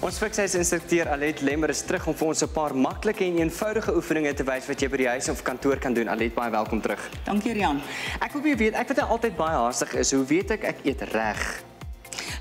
Ons fiksheidsinstrukteur Alet Lemmer is terug om vir ons 'n paar maklike en eenvoudige oefeninge te wys wat jy by die huis of kantoor kan doen. Alet, baie welkom terug. Dankie Rian. Ek wil weet, ek weet altyd baie haastig is. Hoe weet ek ek eet reg?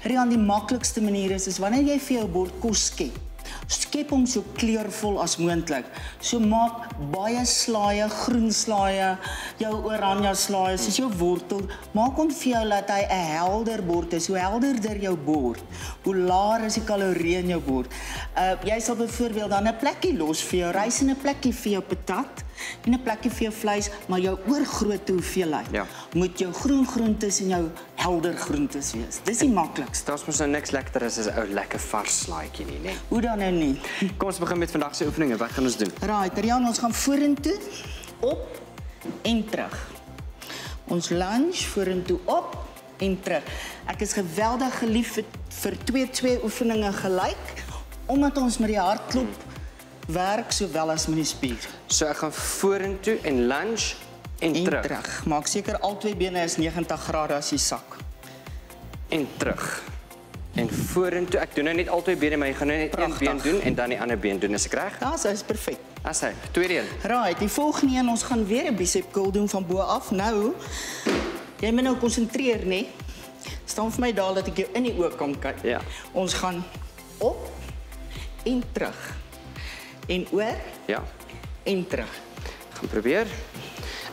Rian, die maklikste manier is is wanneer jy vir jou bord kos skep. Skep hom so kleurvol as moontlik. So maak baie slaaie, groen slaaie, jou oranje slaaie, soos jou wortel, maak hom vir jou dat hy 'n helder bord is. Hoe helderder jou bord, hoe laer is die kalorieë in jou bord. Uh jy sal byvoorbeeld dan 'n plekkie los vir jou rys en 'n plekkie vir jou patat en 'n plekkie vir jou vleis, maar jou oorgrote hoeveelheid Ja. moet jou groen groentes en jou helder groentes wees. Dis die maklikste. Daar's mos nou niks lekkerder as 'n ou lekker vars slaaitjie nie, né? Hoe dan nou nie? Kom ons begin met vandag se oefeninge. Wat gaan ons doen? Right, Rian, ons gaan vorentoe, op en terug. Ons lunge vorentoe op en terug. Ek is geweldig gelief vir vir 2-2 oefeninge gelyk omdat ons met die hartklop werk sowel as met die spier. So ek gaan vorentoe en lunge en, En terug. terug. Maak seker albei bene is 90 grade as jy sak. en terug. En vorentoe. Ek doen nou net albei bene, maar jy gaan nou net Pragtig. een been doen en dan die ander been doen, is ek reg? Daar's hy's perfek. As hy. Tweede een. Right, die volgende een ons gaan weer 'n bicep curl doen van bo af. Nou, jy moet nou konsentreer, nê? Staan vir my daar dat ek jou in die oë kan kyk. Ja. Ons gaan op en terug. En oor Ja. en terug. Gaan probeer.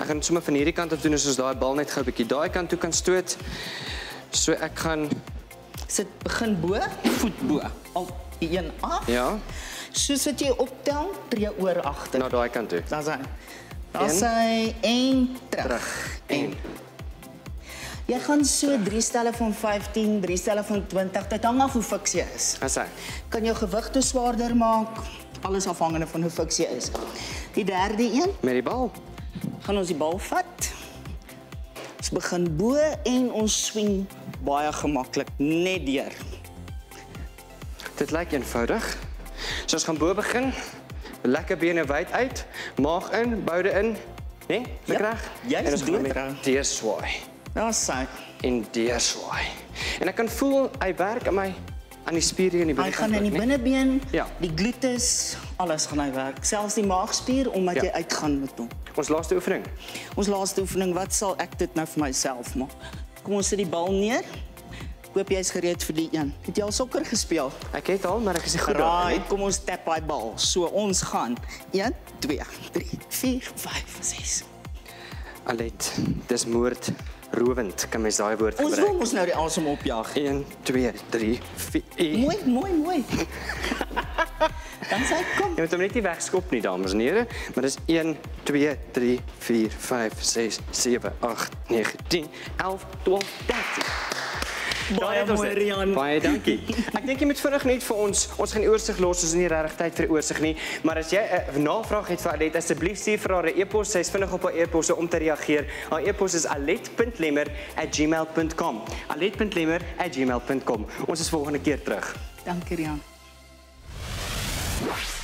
Ek gaan sommer van hierdie kant af doen as ons daai bal net gou 'n bietjie daai kant toe kan stoot. So ek gaan Sit begin bo, voet bo. Al een af. ja, Soos wat jy optel, tree oor agter. na daai kant toe. Daar's hy. Daar's hy en terug. Terug. En Jy gaan so 3 stelle van 15, 3 stelle van 20. Dit hang af hoe fiks jy is. as hy. Kan jou gewig te swaarder maak. Alles afhangende van hoe fiks jy is. Die derde een, Met die bal. Gaan ons die bal vat. Ons begin bo en ons swing baie gemaklik net deur. Dit lyk eenvoudig. So ons gaan bo begin. Lekker bene wyd uit, maag in, boude in, né? Nee? Lekker is En ons gaan met doodreg. Deurswaai. Daar's sy. En deurswaai. En ek kan voel hy werk aan my aan die spiere in die Hy binnekant. gaan in die binnebeen, Ja. die gluteus, alles gaan hy werk. Selfs die maagspier omdat Ja. jy uitgaan met hom. Ons laaste oefening. Ons laaste oefening, wat sal ek dit nou vir myself maak? Kom ons sit die bal neer. Hoop jy's gereed vir die een. Het jy al sokker gespeel? Ek het al, maar ek is nie goed daarin nie. kom ons tap daai bal. So ons gaan 1 2 3 4 5 6. Alet, dis moord rowend, kan mens daai woord Ons gebruik. wil ons nou die asem opjaag. 1 2 3 4. Mooi, mooi, mooi. Dan sê ek kom. Jy moet hom net nie wegskop nie, dames en here, maar dis 1 2 3 4 5 6 7 8 9 10 11 12 13. Baie mooi. Rian. Baie dankie. Ek dink jy moet vinnig net vir ons, ons gaan die oorsig los, ons is nie regtig tyd vir die oorsig nie, maar as jy 'n navraag het vir Alet, asseblief stuur vir haar 'n e-pos, sy is vinnig op haar e-posse om te reageer. Haar e-pos is alet.lemmer@gmail.com. alet.lemmer@gmail.com. Ons is volgende keer terug. Dankie, Rian. Yes.